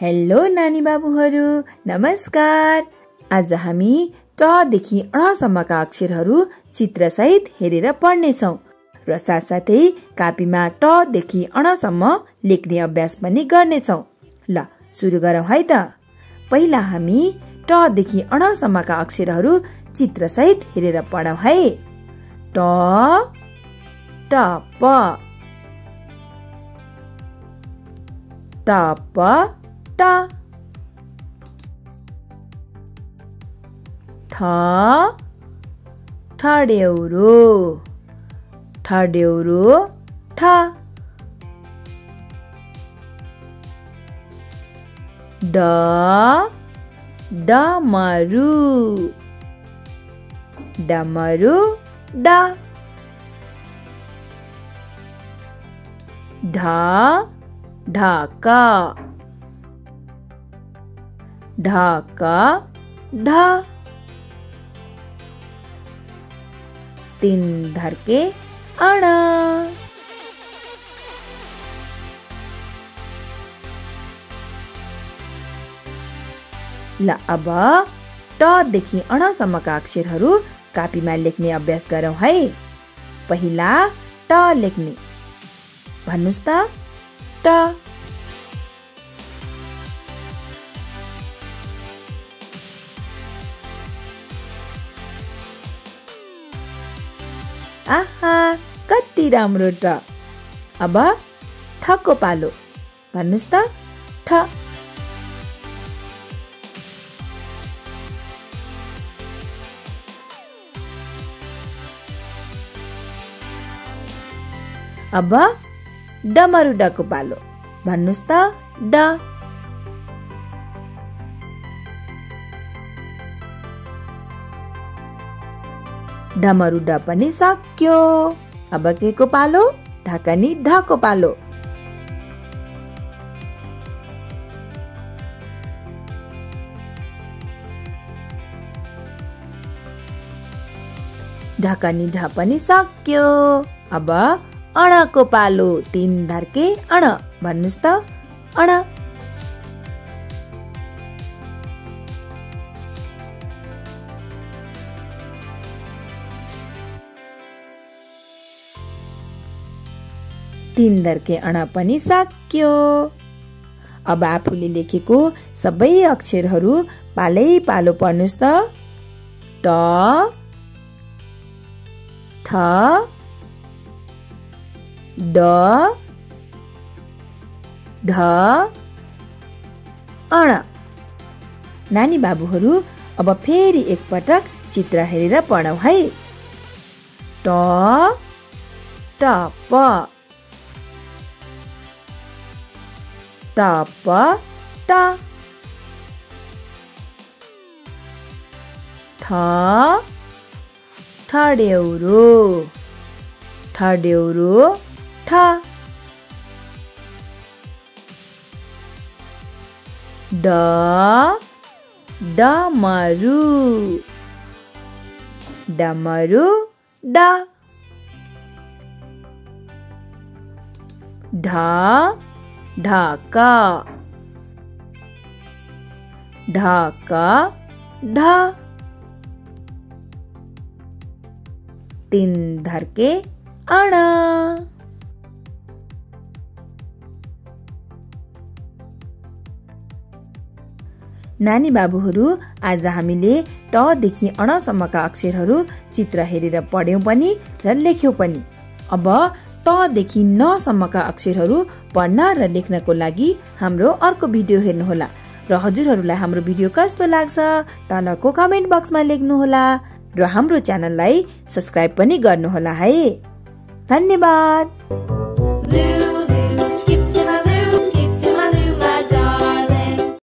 Hello नानी बाबुहरू नमस्कार। आज हामी टदेखि अणसम्मका अक्षरहरू चित्रसहित हेरेर पढ्नेछौँ र साथसाथै कापीमा टदेखि अणसम्म लेख्ने अभ्यास पनि गर्नेछौँ। ल सुरु गरौँ है त। पहिला हामी टदेखि अणसम्मका अक्षरहरू चित्रसहित हेरेर पढौँ है। ट टप टप 있다. 더 타레우루. 타레우루. 타 다, 다마루, 다마루, 다, 다, 다까, ढाका, ढ। तीन धर के अण। ल अब टदेखि अणसम्मका अक्षरहरू कापीमा लेख्ने अभ्यास गरौँ है। पहिला ट लेख्ने। भन्नुहोस् त? ट आहा कति राम्रो ट अब ठको पालो भन्नुहोस् त ठ अब डमरु डको पालो भन्नुहोस् त ड डमरु ड पनि सक्यो। अब के को पालो ढकनी ढको पालो। ढकनी ढ पनि सक्यो। अब अणको पालो तिन धर्के अण भन्नुहोस् त। अण तिन धर्के अण पनि सक्यो। अब आफूले लेखेको सबै अक्षरहरू पालै पालो पढ्नुहोस् त। ट ठ ड ढ अण। नानी बाबुहरू अब फेरि एकपटक चित्र हेरेर पढौँ है। ट 따빠따. 다 타레오루, 타레오루, 타 다, 다마루, 다마루, 다, 다, ढाका। ढाका ढ। तीन धर्के अण। नानी बाबुहरू आज हामीले टदेखि अणसम्मका अक्षरहरू चित्र हेरेर पढ्यौँ पनि र लेख्यौँ पनि। अब तदेखि नसम्मका अक्षरहरू पढ्न र लेख्नको लागि हाम्रो अर्को भिडियो हेर्नुहोला। र हजुरहरूलाई हाम्रो भिडियो कस्तो लाग्छ तलको कमेन्ट बक्समा लेख्नुहोला र हाम्रो च्यानललाई सब्सक्राइब पनि गर्नुहोला है। धन्यवाद।